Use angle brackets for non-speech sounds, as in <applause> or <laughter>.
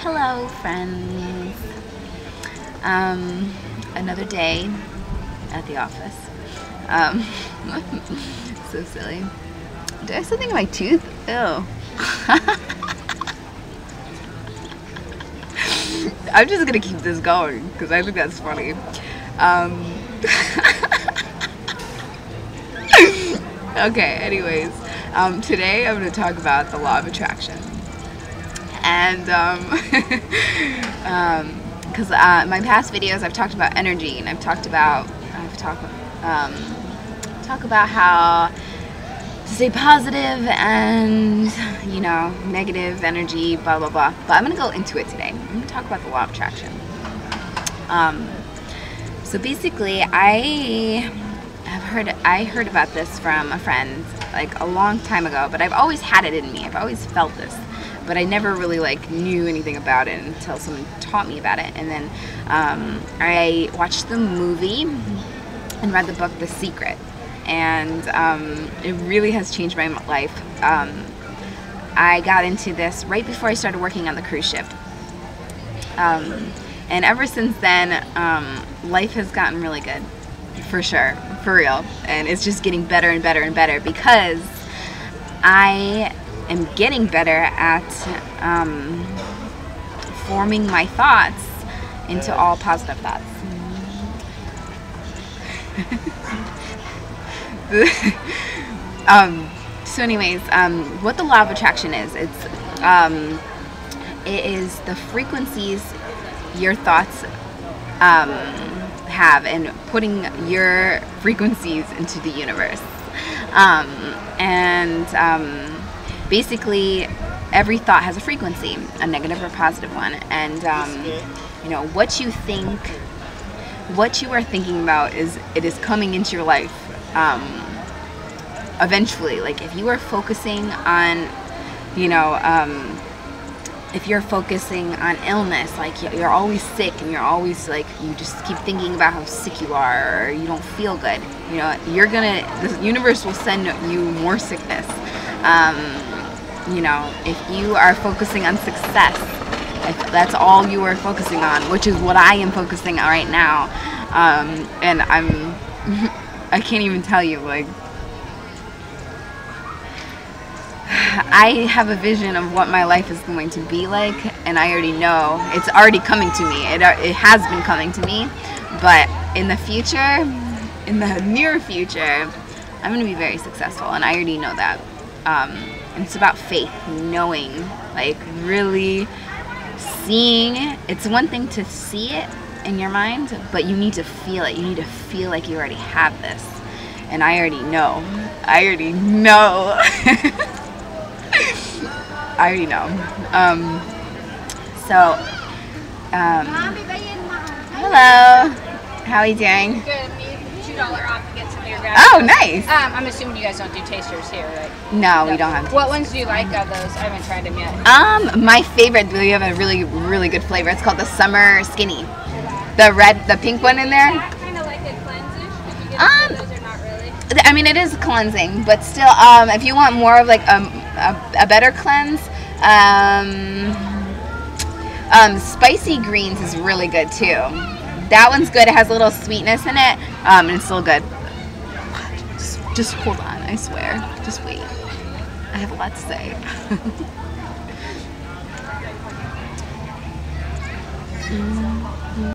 Hello, friends. Um, another day at the office. Um, <laughs> so silly. Did I have something in my tooth? Ew. <laughs> I'm just gonna keep this going because I think that's funny. Um, <laughs> okay, anyways, um, today I'm gonna talk about the law of attraction and um, <laughs> um, because uh, my past videos I've talked about energy and I've talked about I've talked um, talk about how to stay positive and you know negative energy blah blah blah. But I'm gonna go into it today. I'm gonna talk about the law of attraction. Um, so basically I have heard I heard about this from a friend like a long time ago but I've always had it in me. I've always felt this but I never really like knew anything about it until someone taught me about it. And then um, I watched the movie and read the book The Secret, and um, it really has changed my life. Um, I got into this right before I started working on the cruise ship. Um, and ever since then, um, life has gotten really good, for sure, for real. And it's just getting better and better and better because I am getting better at um, forming my thoughts into all positive thoughts. <laughs> um, so anyways, um, what the law of attraction is, it's um, it is the frequencies your thoughts um, have and putting your frequencies into the universe. Um, and basically every thought has a frequency, a negative or positive one, and um, you know what you think, what you are thinking about is it is coming into your life. Um, eventually, like if you are focusing on, you know, um, if you're focusing on illness, like you're always sick and you're always like you just keep thinking about how sick you are or you don't feel good, you know, you're gonna the universe will send you more sickness. Um, you know, if you are focusing on success, if that's all you are focusing on, which is what I am focusing on right now, um, and I'm, <laughs> I can't even tell you, like, <sighs> I have a vision of what my life is going to be like, and I already know it's already coming to me. It, it has been coming to me, but in the future, in the <laughs> near future, I'm going to be very successful, and I already know that. Um, it's about faith, knowing, like really seeing it. It's one thing to see it in your mind, but you need to feel it. You need to feel like you already have this. And I already know. I already know. <laughs> I already know. Um, so, um, hello. How are you doing? Good. $2 off Oh, nice. Um, I'm assuming you guys don't do tasters here, right? No, no. we don't have. What ones do you like of those? I haven't tried them yet. Um, my favorite. We have a really, really good flavor. It's called the Summer Skinny. The red, the pink one in there. I kind of like a cleansish. Um, those or not really? I mean, it is cleansing, but still, um, if you want more of like a, a, a better cleanse, um, um, spicy greens is really good too. That one's good. It has a little sweetness in it, um, and it's still good. Just hold on, I swear. Just wait. I have a lot to say. <laughs> mm.